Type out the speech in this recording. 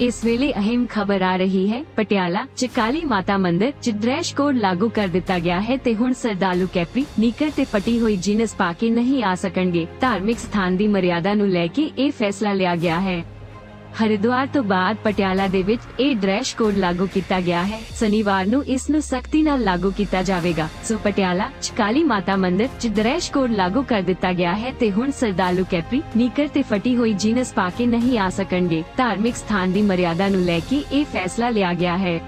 ਇਸ ਵੇਲੇ ਅਹਿਮ ਖਬਰ ਆ ਰਹੀ ਹੈ। ਪਟਿਆਲਾ ਚ ਕਾਲੀ ਮਾਤਾ ਮੰਦਿਰ ਚ ਡਰੈਸ਼ ਕੋਡ ਲਾਗੂ ਕਰ ਦਿੱਤਾ ਗਿਆ ਹੈ ਤੇ ਹੁਣ ਸਰਦਾਲੂ ਕੈਪਰੀ, ਨੀਕਰ ਤੇ ਫਟੀ ਹੋਈ ਜੀਨਸ ਪਾ ਕੇ ਨਹੀਂ ਆ ਸਕਣਗੇ। ਧਾਰਮਿਕ ਸਥਾਨ ਦੀ ਮਰਿਆਦਾ ਨੂੰ ਲੈ ਕੇ ਇਹ ਫੈਸਲਾ ਲਿਆ ਗਿਆ ਹੈ। ਹਰਿਦੁਆਰ ਤੋਂ ਬਾਅਦ ਪਟਿਆਲਾ ਦੇ ਵਿੱਚ ਇਹ ਡਰੈਸ਼ ਕੋਡ ਲਾਗੂ ਕੀਤਾ ਗਿਆ ਹੈ। ਸ਼ਨੀਵਾਰ ਨੂੰ ਇਸ ਨੂੰ ਸਖਤੀ ਨਾਲ ਲਾਗੂ ਕੀਤਾ ਜਾਵੇਗਾ। ਸੋ ਪਟਿਆਲਾ ਚ ਕਾਲੀ ਮਾਤਾ ਮੰਦਿਰ ਚ ਡਰੈਸ਼ ਕੋਡ ਲਾਗੂ ਕਰ ਦਿੱਤਾ ਗਿਆ ਹੈ ਤੇ ਹੁਣ ਸਰਦਾਲੂ ਕੈਪਰੀ, ਨੀਕਰ ਤੇ ਫਟੀ ਹੋਈ ਜੀਨਸ ਪਾ ਕੇ ਨਹੀਂ ਆ ਸਕਣਗੇ। ਧਾਰਮਿਕ ਸਥਾਨ ਦੀ ਮਰਿਆਦਾ ਨੂੰ ਲੈ ਕੇ ਇਹ ਫੈਸਲਾ ਲਿਆ ਗਿਆ ਹੈ।